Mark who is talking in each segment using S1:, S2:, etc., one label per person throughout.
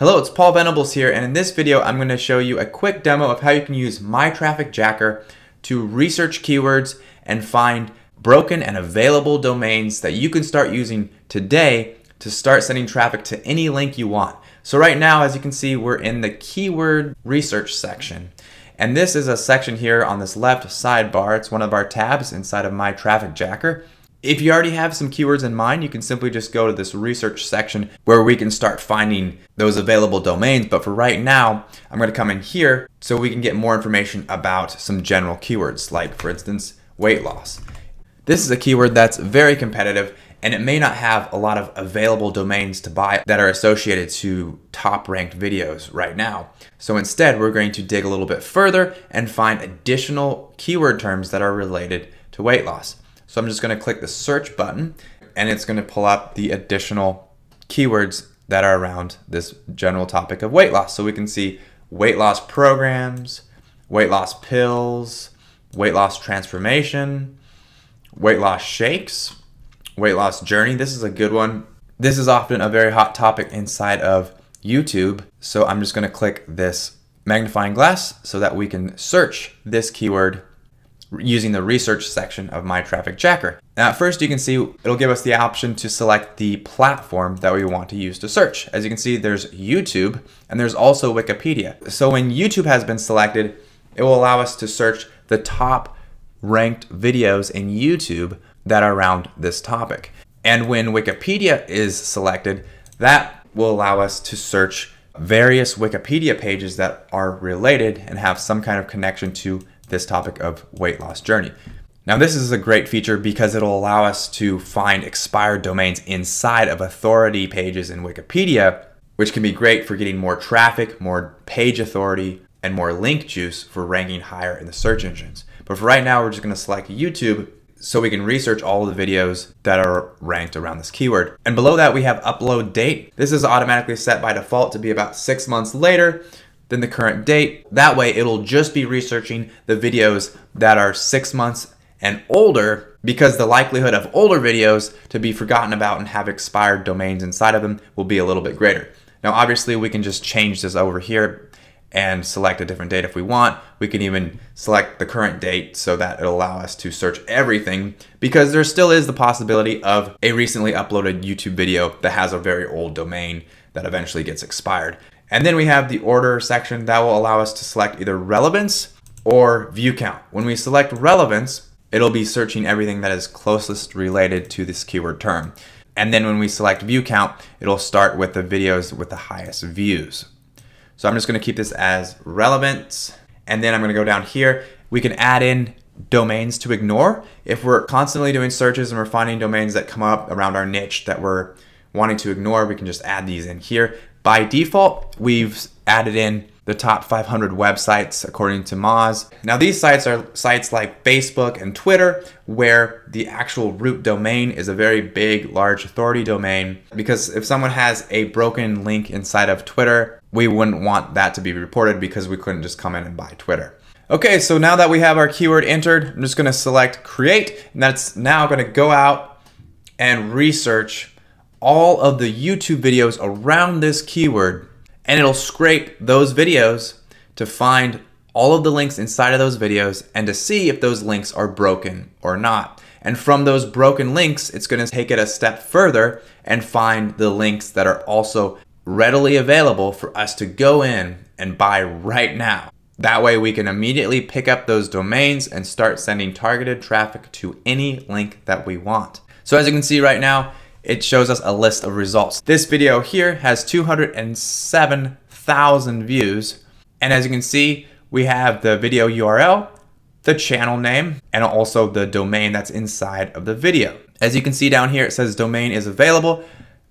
S1: Hello, it's Paul Venables here, and in this video, I'm going to show you a quick demo of how you can use My Traffic Jacker to research keywords and find broken and available domains that you can start using today to start sending traffic to any link you want. So right now, as you can see, we're in the keyword research section. And this is a section here on this left sidebar. It's one of our tabs inside of My Traffic Jacker. If you already have some keywords in mind, you can simply just go to this research section where we can start finding those available domains. But for right now, I'm going to come in here so we can get more information about some general keywords, like for instance, weight loss. This is a keyword that's very competitive and it may not have a lot of available domains to buy that are associated to top ranked videos right now. So instead, we're going to dig a little bit further and find additional keyword terms that are related to weight loss. So I'm just going to click the search button and it's going to pull up the additional keywords that are around this general topic of weight loss. So we can see weight loss programs, weight loss pills, weight loss transformation, weight loss shakes, weight loss journey. This is a good one. This is often a very hot topic inside of YouTube. So I'm just going to click this magnifying glass so that we can search this keyword using the research section of My Traffic Jacker. Now at first you can see it'll give us the option to select the platform that we want to use to search. As you can see there's YouTube and there's also Wikipedia. So when YouTube has been selected, it will allow us to search the top ranked videos in YouTube that are around this topic. And when Wikipedia is selected, that will allow us to search various Wikipedia pages that are related and have some kind of connection to this topic of weight loss journey. Now, this is a great feature because it'll allow us to find expired domains inside of authority pages in Wikipedia, which can be great for getting more traffic, more page authority, and more link juice for ranking higher in the search engines. But for right now, we're just gonna select YouTube so we can research all the videos that are ranked around this keyword. And below that, we have upload date. This is automatically set by default to be about six months later than the current date. That way it'll just be researching the videos that are six months and older because the likelihood of older videos to be forgotten about and have expired domains inside of them will be a little bit greater. Now obviously we can just change this over here and select a different date if we want. We can even select the current date so that it'll allow us to search everything because there still is the possibility of a recently uploaded YouTube video that has a very old domain that eventually gets expired. And then we have the order section that will allow us to select either relevance or view count. When we select relevance, it'll be searching everything that is closest related to this keyword term. And then when we select view count, it'll start with the videos with the highest views. So I'm just gonna keep this as relevance. And then I'm gonna go down here. We can add in domains to ignore. If we're constantly doing searches and we're finding domains that come up around our niche that we're wanting to ignore, we can just add these in here. By default, we've added in the top 500 websites according to Moz. Now these sites are sites like Facebook and Twitter where the actual root domain is a very big, large authority domain because if someone has a broken link inside of Twitter, we wouldn't want that to be reported because we couldn't just come in and buy Twitter. Okay, so now that we have our keyword entered, I'm just gonna select create and that's now gonna go out and research all of the YouTube videos around this keyword and it'll scrape those videos to find all of the links inside of those videos and to see if those links are broken or not. And from those broken links, it's going to take it a step further and find the links that are also readily available for us to go in and buy right now. That way we can immediately pick up those domains and start sending targeted traffic to any link that we want. So as you can see right now, it shows us a list of results. This video here has 207,000 views. And as you can see, we have the video URL, the channel name, and also the domain that's inside of the video. As you can see down here, it says domain is available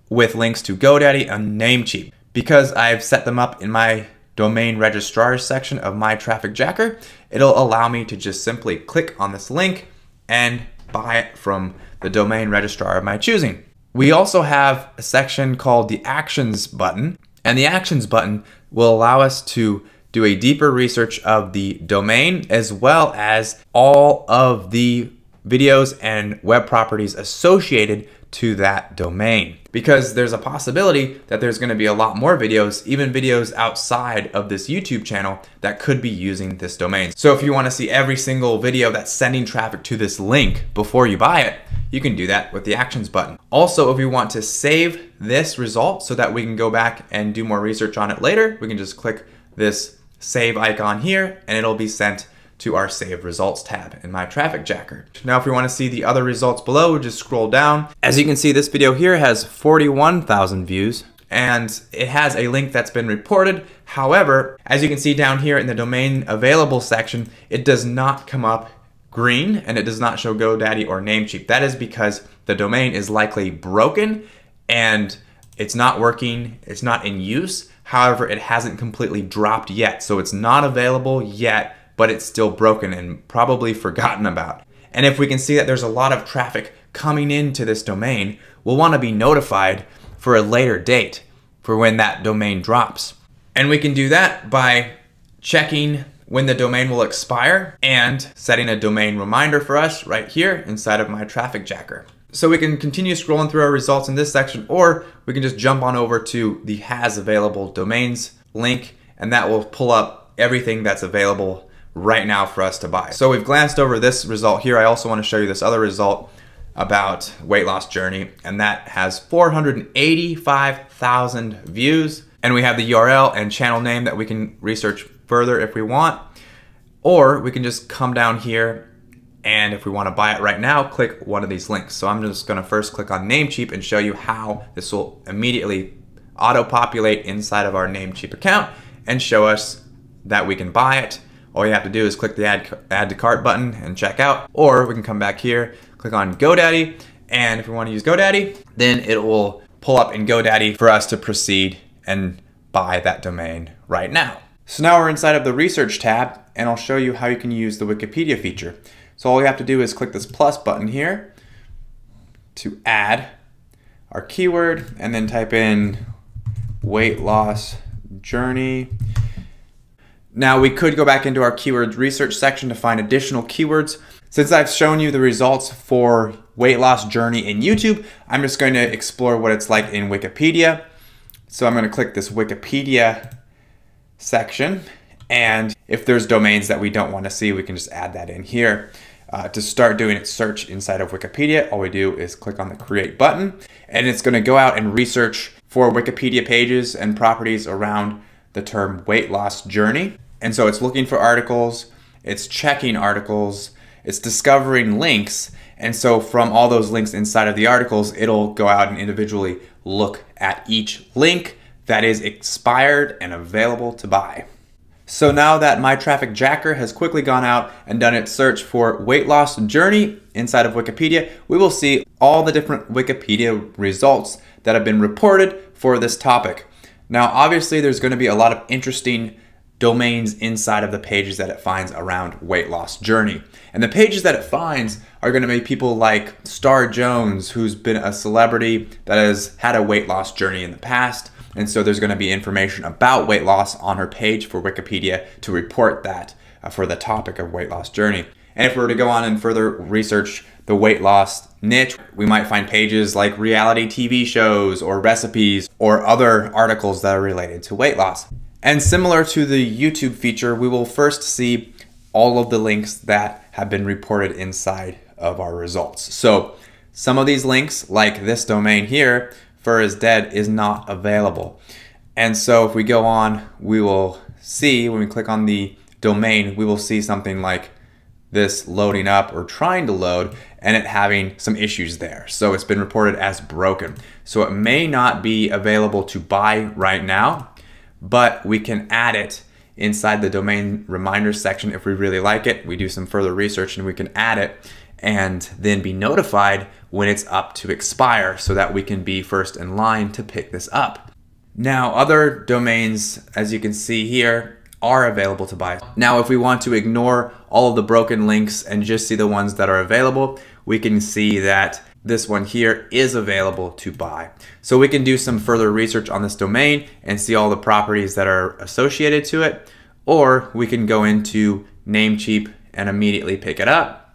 S1: with links to GoDaddy and Namecheap. Because I've set them up in my domain registrar section of my traffic jacker, it'll allow me to just simply click on this link and buy it from the domain registrar of my choosing. We also have a section called the Actions button, and the Actions button will allow us to do a deeper research of the domain as well as all of the videos and web properties associated to that domain because there's a possibility that there's going to be a lot more videos, even videos outside of this YouTube channel that could be using this domain. So if you want to see every single video that's sending traffic to this link before you buy it, you can do that with the actions button. Also, if you want to save this result so that we can go back and do more research on it later, we can just click this save icon here and it'll be sent to our Save Results tab in my Traffic Jacker. Now, if we want to see the other results below, just scroll down. As you can see, this video here has 41,000 views and it has a link that's been reported. However, as you can see down here in the domain available section, it does not come up green and it does not show GoDaddy or Namecheap. That is because the domain is likely broken and it's not working, it's not in use. However, it hasn't completely dropped yet, so it's not available yet but it's still broken and probably forgotten about. And if we can see that there's a lot of traffic coming into this domain, we'll want to be notified for a later date for when that domain drops. And we can do that by checking when the domain will expire and setting a domain reminder for us right here inside of my traffic jacker. So we can continue scrolling through our results in this section or we can just jump on over to the has available domains link and that will pull up everything that's available right now for us to buy. So we've glanced over this result here. I also want to show you this other result about weight loss journey and that has 485,000 views and we have the URL and channel name that we can research further if we want or we can just come down here and if we want to buy it right now click one of these links so I'm just going to first click on Namecheap and show you how this will immediately auto populate inside of our Namecheap account and show us that we can buy it all you have to do is click the add, add to cart button and check out, or we can come back here, click on GoDaddy, and if we want to use GoDaddy, then it will pull up in GoDaddy for us to proceed and buy that domain right now. So now we're inside of the research tab and I'll show you how you can use the Wikipedia feature. So all you have to do is click this plus button here to add our keyword and then type in weight loss journey now we could go back into our keywords research section to find additional keywords. Since I've shown you the results for weight loss journey in YouTube, I'm just going to explore what it's like in Wikipedia. So I'm going to click this Wikipedia section. And if there's domains that we don't want to see, we can just add that in here. Uh, to start doing a search inside of Wikipedia, all we do is click on the create button and it's going to go out and research for Wikipedia pages and properties around the term weight loss journey. And so it's looking for articles, it's checking articles, it's discovering links. And so from all those links inside of the articles, it'll go out and individually look at each link that is expired and available to buy. So now that my traffic jacker has quickly gone out and done its search for weight loss journey inside of Wikipedia, we will see all the different Wikipedia results that have been reported for this topic. Now, obviously, there's going to be a lot of interesting domains inside of the pages that it finds around weight loss journey. And the pages that it finds are going to be people like Star Jones, who's been a celebrity that has had a weight loss journey in the past. And so there's going to be information about weight loss on her page for Wikipedia to report that uh, for the topic of weight loss journey. And if we were to go on and further research the weight loss niche, we might find pages like reality TV shows or recipes or other articles that are related to weight loss. And similar to the YouTube feature, we will first see all of the links that have been reported inside of our results. So some of these links, like this domain here, Fur is Dead, is not available. And so if we go on, we will see, when we click on the domain, we will see something like this loading up or trying to load and it having some issues there. So it's been reported as broken. So it may not be available to buy right now, but we can add it inside the domain reminders section if we really like it. We do some further research and we can add it and then be notified when it's up to expire so that we can be first in line to pick this up. Now, other domains, as you can see here, are available to buy. Now, if we want to ignore all of the broken links and just see the ones that are available, we can see that this one here is available to buy. So we can do some further research on this domain and see all the properties that are associated to it, or we can go into Namecheap and immediately pick it up.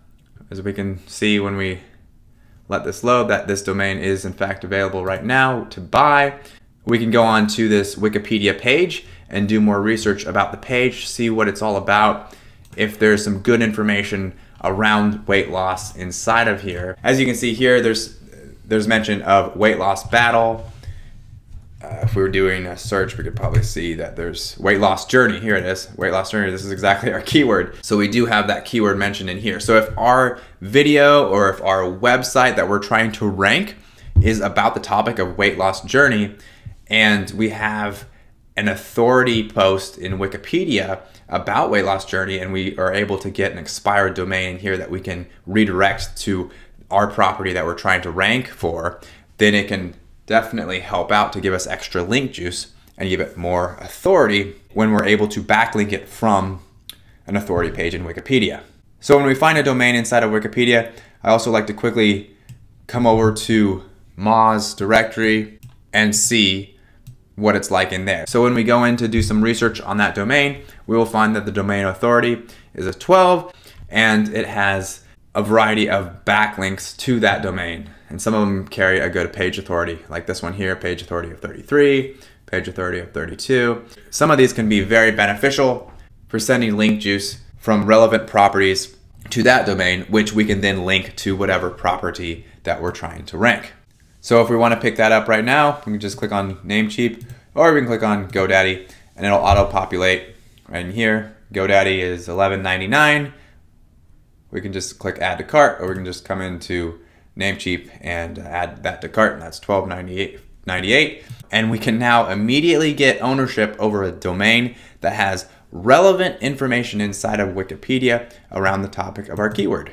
S1: As we can see when we let this load that this domain is in fact available right now to buy. We can go on to this Wikipedia page and do more research about the page, see what it's all about, if there's some good information around weight loss inside of here. As you can see here, there's there's mention of weight loss battle. Uh, if we were doing a search, we could probably see that there's weight loss journey. Here it is, weight loss journey. This is exactly our keyword. So we do have that keyword mentioned in here. So if our video or if our website that we're trying to rank is about the topic of weight loss journey, and we have an authority post in Wikipedia about weight loss journey, and we are able to get an expired domain here that we can redirect to our property that we're trying to rank for, then it can definitely help out to give us extra link juice and give it more authority when we're able to backlink it from an authority page in Wikipedia. So when we find a domain inside of Wikipedia, I also like to quickly come over to Moz directory and see what it's like in there. So when we go in to do some research on that domain, we will find that the domain authority is a 12 and it has a variety of backlinks to that domain. And some of them carry a good page authority, like this one here, page authority of 33, page authority of 32. Some of these can be very beneficial for sending link juice from relevant properties to that domain, which we can then link to whatever property that we're trying to rank. So if we want to pick that up right now, we can just click on Namecheap or we can click on GoDaddy and it'll auto populate right in here. GoDaddy is $11.99. we can just click add to cart or we can just come into Namecheap and add that to cart and that's $12.98. and we can now immediately get ownership over a domain that has relevant information inside of Wikipedia around the topic of our keyword.